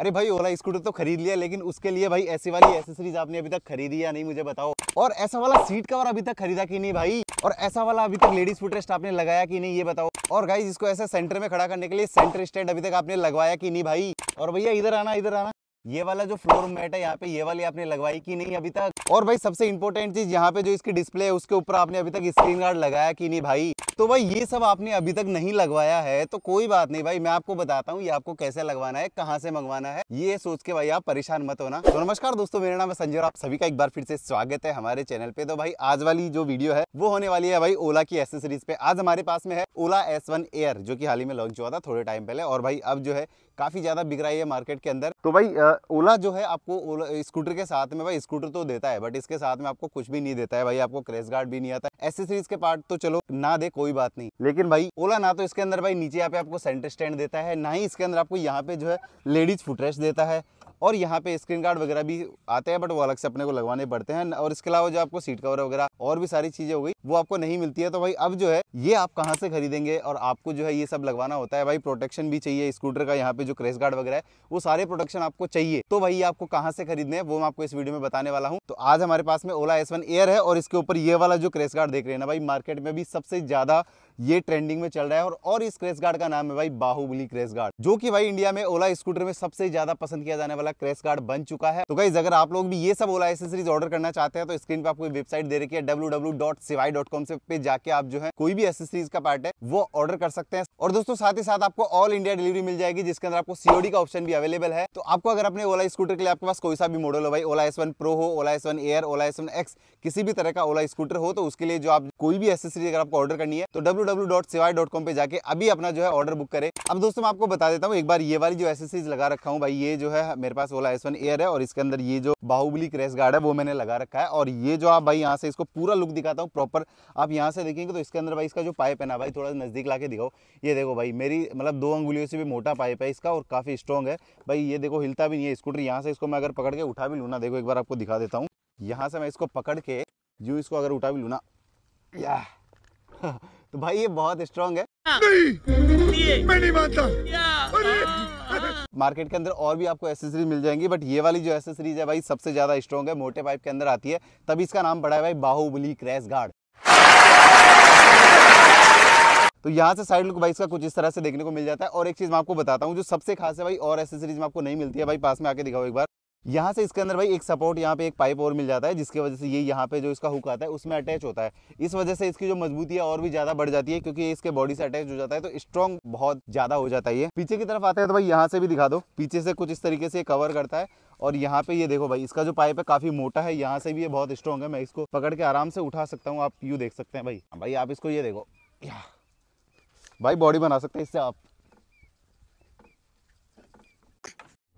अरे भाई, ओला स्कूटर तो खरीद लिया, लेकिन उसके लिए भाई ऐसी वाली एसेसरीज आपने अभी तक खरीदी या नहीं, मुझे बताओ। और ऐसा वाला सीट कवर अभी तक खरीदा कि नहीं भाई? और ऐसा वाला अभी तक लेडीज़ फुटरेस्ट आपने लगाया कि नहीं, ये बताओ। और भाई इसको ऐसे सेंटर में खड़ा करने के लिए सेंटर स्टैंड अभी तक आपने लगवाया कि नहीं भाई? और भैया, इधर आना इधर आना। ये वाला जो फ्लोर मैट है, यहाँ पे ये वाली आपने लगवाई कि नहीं अभी तक? और भाई सबसे इंपॉर्टेंट चीज़ यहाँ पे जो इसकी डिस्प्ले है, उसके ऊपर आपने अभी तक स्क्रीन गार्ड लगाया कि नहीं भाई? तो भाई ये सब आपने अभी तक नहीं लगवाया है तो कोई बात नहीं भाई, मैं आपको बताता हूँ ये आपको कैसे लगवाना है, कहाँ से मंगवाना है, ये सोच के भाई आप परेशान मत होना। तो नमस्कार दोस्तों, मेरा नाम है संजय आप सभी का एक बार फिर से स्वागत है हमारे चैनल पे। तो भाई आज वाली जो वीडियो है, वो होने वाली है भाई ओला की एसेसरीज पे। आज हमारे पास में है ओला एस एयर जो की हाल ही में लॉन्च हुआ था थोड़े टाइम पहले। और भाई अब जो है काफ़ी ज़्यादा बिक रही है मार्केट के अंदर। तो भाई ओला जो है आपको स्कूटर के साथ में भाई स्कूटर तो देता है बट इसके साथ में आपको कुछ भी नहीं देता है भाई, आपको क्रेस गार्ड भी नहीं आता एसेसरीज के पार्ट तो चलो, ना दे, कोई बात नहीं। लेकिन भाई, ओला ना तो इसके अंदर भाई, नीचे यहाँ पे आपको सेंटर स्टैंड देता है, ना ही इसके अंदर आपको यहाँ पे जो है लेडीज़ फुटरेस्ट देता है। और यहाँ पे स्क्रीन गार्ड वगैरह भी आते हैं बट वो अलग से अपने को लगवाने पड़ते हैं। और इसके अलावा जो आपको सीट कवर वगैरह, और भी सारी चीज़ें हो गई, वो आपको नहीं मिलती है। तो भाई, अब जो है, ये आप कहाँ से खरीदेंगे? और आपको जो है, ये सब लगवाना होता है। भाई प्रोटेक्शन भी चाहिए स्कूटर का, यहाँ पे जो क्रेस गार्ड वगैरह है, वो सारे प्रोटेक्शन आपको चाहिए। तो भाई आपको कहाँ से खरीदने वो मैं आपको इस वीडियो में बताने वाला हूँ। तो आज हमारे पास में ओला एस एयर है, और इसके ऊपर ये वाला जो क्रेस गार्ड देख रहे हैं ना भाई मार्केट में भी सबसे ज़्यादा ये ट्रेंडिंग में चल रहा है और और इस क्रेस गार्ड का नाम है भाई बाहुबली क्रेस गार्ड जो कि भाई इंडिया में ओला स्कूटर में सबसे ज़्यादा पसंद किया जाने वाला क्रेस गार्ड बन चुका है। तो गाइज़ अगर आप लोग भी ये सब ओला एसेसरीज ऑर्डर करना चाहते हैं तो स्क्रीन पे आपको वेबसाइट दे रखी है W W dot CY dot com से, पे जाके आप जो है कोई भी एसेसरीज का पार्ट है, वो ऑर्डर कर सकते हैं। और दोस्तों, साथ ही साथ आपको ऑल इंडिया डिलीवरी मिल जाएगी, जिसके अंदर आपको सीओडी का ऑप्शन भी अवेलेबल है। तो आपको अगर अपने ओला स्कूटर के लिए आपके पास कोई सा भी मॉडल हो, भाई ओला एस प्रो हो, Ola S Air Ola S X किसी भी तरह का ओला स्कूटर हो तो उसके लिए जो आप कोई भी एसेसरीज अगर आपको ऑर्डर करनी है तो डब्ल्यू कॉम पे जाके अभी अपना जो है ऑर्डर बुक करें। अब दोस्तों मैं आपको बता देता हूँ, एक बार ये वाली जो एसेसरीज लगा रखा हूँ भाई, ये जो है मेरे पास ओला एस एयर है और इसके अंदर ये जो बाहुबली क्रेस गार्ड है, वो मैंने लगा रखा है। और ये जो आप भाई यहाँ से इसको पूरा लुक दिखाता हूँ प्रॉपर आप यहाँ से देखेंगे तो इसके अंदर भाई इसका जो पाइप है ना भाई, थोड़ा नज़दीक ला दिखाओ। ये देखो भाई, मेरी मतलब दो अंगुलियों से भी मोटा पाइप है इसका और काफ़ी स्ट्रॉन्ग है। भाई ये देखो, हिलता भी नहीं है स्कूटर यहाँ से इसको मैं अगर पकड़ के उठा भी लू ना, देखो एक बार आपको दिखा देता हूँ। यहाँ से मैं इसको पकड़ के, जो इसको अगर उठा भी लू ना, या तो भाई ये बहुत स्ट्रॉन्ग है। नहीं, मैं नहीं मानता। मार्केट के अंदर और भी आपको एसेसरीज मिल जाएँगी बट ये वाली जो एसेसरीज है भाई सबसे ज़्यादा स्ट्रॉन्ग है मोटे पाइप के अंदर आती है। तभी इसका नाम पड़ा है भाई बाहुबली क्रैश गार्ड तो यहाँ से साइड लुक भाई इसका कुछ इस तरह से देखने को मिल जाता है। और एक चीज़ मैं आपको बताता हूँ जो सबसे खास है भाई और एसेसरीज में आपको नहीं मिलती है भाई पास में आके दिखाओ एक बार। यहाँ से इसके अंदर भाई एक सपोर्ट यहाँ पे एक पाइप और मिल जाता है, जिसकी वजह से ये यहाँ पे जो इसका हुक आता है, उसमें अटैच होता है। इस वजह से इसकी जो मजबूती है और भी ज़्यादा बढ़ जाती है, क्योंकि इसके बॉडी से अटैच हो जाता है तो स्ट्रॉन्ग बहुत ज़्यादा हो जाता है ये। पीछे की तरफ़ आता है तो भाई यहाँ से भी दिखा दो। पीछे से कुछ इस तरीके से कवर करता है, और यहाँ पे ये देखो भाई, इसका जो पाइप है काफ़ी मोटा है, यहाँ से भी ये बहुत स्ट्रॉन्ग है। मैं इसको पकड़ के आराम से उठा सकता हूँ, आप यू देख सकते हैं भाई। भाई, आप इसको ये देखो। भाई बॉडी बना सकते हैं इससे आप।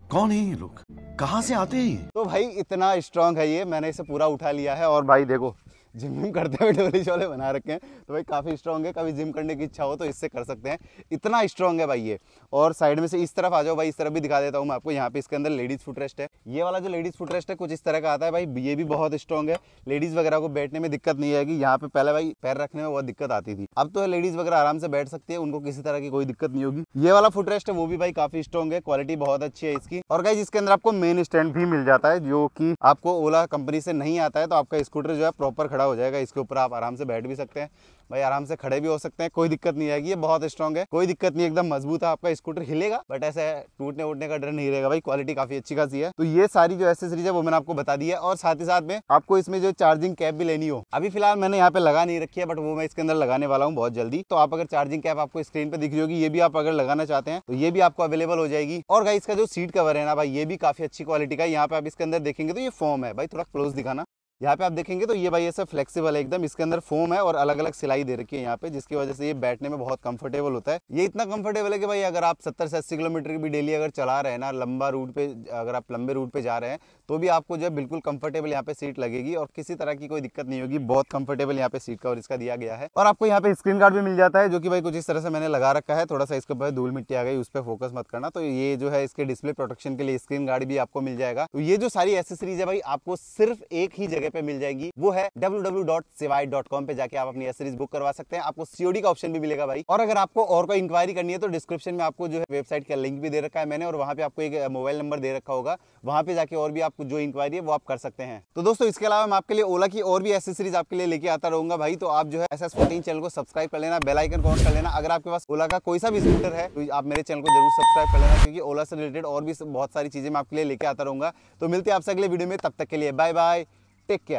कौन है ये लोग? कहाँ से आते हैं? तो भाई इतना स्ट्रांग है ये, मैंने इसे पूरा उठा लिया है और भाई देखो जिम विम करते हुए डोली शोले बना रखे हैं। तो भाई काफ़ी स्ट्रॉन्ग है, कभी जिम करने की इच्छा हो तो इससे कर सकते हैं। इतना स्ट्रॉन्ग है भाई ये। और साइड में से इस तरफ़ आ जाओ भाई, इस तरफ़ भी दिखा देता हूँ मैं आपको, यहाँ पे इसके अंदर लेडीज़ फुटरेस्ट है। ये वाला जो लेडीज़ फुटरेस्ट है, कुछ इस तरह का आता है भाई, ये भी बहुत स्ट्रॉन्ग है। लेडीज़ वगैरह को बैठने में दिक्कत नहीं आएगी। यहाँ पे पहले भाई पैर रखने में बहुत दिक्कत आती थी। अब तो लेडीज़ वगैरह आराम से बैठ सकती है, उनको किसी तरह की कोई दिक्कत नहीं होगी। ये वाला फुटरेस्ट है, वो भी भाई काफ़ी स्ट्रॉन्ग है क्वालिटी बहुत अच्छी है इसकी। और गाइज़ इसके अंदर आपको मेन स्टैंड भी मिल जाता है, जो कि आपको ओला कंपनी से नहीं आता है तो आपका स्कूटर जो है प्रॉपर खड़ा हो जाएगा, इसके ऊपर आप आराम से बैठ भी सकते हैं। भाई, आराम से खड़े भी हो सकते हैं, कोई दिक्कत नहीं आएगी, ये बहुत स्ट्रॉन्ग है। कोई दिक्कत नहीं, एकदम मज़बूत है, आपका स्कूटर हिलेगा बट ऐसे टूटने उठने का डर नहीं रहेगा। भाई क्वालिटी काफ़ी अच्छी खासी है। तो ये सारी जो एसेसरीज है, वो मैंने आपको बता दी है, और साथ ही साथ में आपको इसमें जो चार्जिंग कैप भी लेनी हो, अभी फ़िलहाल मैंने यहाँ पे लगा नहीं रखी है बट वो मैं इसके अंदर लगाने वाला हूँ बहुत जल्दी। तो आप अगर चार्जिंग कैप आपको स्क्रीन पे दिख रही होगी, ये भी आप अगर लगाना चाहते हैं तो ये भी आपको अवेलेबल हो जाएगी। और भाई इसका जो सीट कवर है ना भाई, ये भी काफ़ी अच्छी क्वालिटी का यहाँ पे आप इसके अंदर देखेंगे तो ये फॉर्म है। भाई, थोड़ा क्लोज दिखाना। यहाँ पे आप देखेंगे तो ये भाई ऐसा फ्लेक्सिबल है एकदम, इसके अंदर फोम है और अलग अलग सिलाई दे रखी है यहाँ पे, जिसकी वजह से ये बैठने में बहुत कंफर्टेबल होता है। ये इतना कंफर्टेबल है कि भाई अगर आप 70 से 80 किलोमीटर की भी डेली अगर चला रहे हैं ना, लंबा रूट पे, अगर आप लंबे रूट पे जा रहे हैं तो भी आपको जो है बिल्कुल कंफर्टेबल यहाँ पे सीट लगेगी और किसी तरह की कोई दिक्कत नहीं होगी। बहुत कंफर्टेबल यहाँ पे सीट का और इसका दिया गया है। और आपको यहाँ पे स्क्रीन गार्ड भी मिल जाता है, जो कि भाई कुछ इस तरह से मैंने लगा रखा है। थोड़ा सा इसके ऊपर धूल मिट्टी आ गई, उस पर फोकस मत करना। तो ये जो है इसके डिस्प्ले प्रोटेक्शन के लिए स्क्रीन गार्ड भी आपको मिल जाएगा। तो ये जो सारी एसेसरीज है भाई, आपको सिर्फ़ एक ही जगह पे मिल जाएगी। वो है www.sivai.com पे जाके आप अपनी एसेसरीज बुक करवा सकते हैं। आपको सीओडी का ऑप्शन भी मिलेगा भाई। और अगर आपको और कोई इंक्वायरी करनी है तो डिस्क्रिप्शन में आपको जो है वेबसाइट का लिंक भी दे रखा है मैंने, और वहाँ पे आपको एक मोबाइल नंबर दे रखा होगा। वहाँ पे जाके और भी आपको जो इंक्वायरी है, वो आप कर सकते हैं। तो दोस्तों, इसके अलावा मैं आपके लिए ओला की और भी एसेसरीज आपके लिए लेके आता रहूँगा भाई। तो आप जो है एस एस चैनल को सब्सक्राइब कर लेना बेल आइकन ऑन कर लेना। अगर आपके पास ओला का कोई सा भी स्कूटर है तो आप मेरे चैनल को ज़रूर सब्सक्राइब कर लेना, क्योंकि ओला से रिलेटेड और भी बहुत सारी चीज़ें मैं आपके लिए लेके आता रहूँगा। तो मिलते हैं आपसे अगले वीडियो में। तब तक के लिए बाय बाय টেক কেয়ার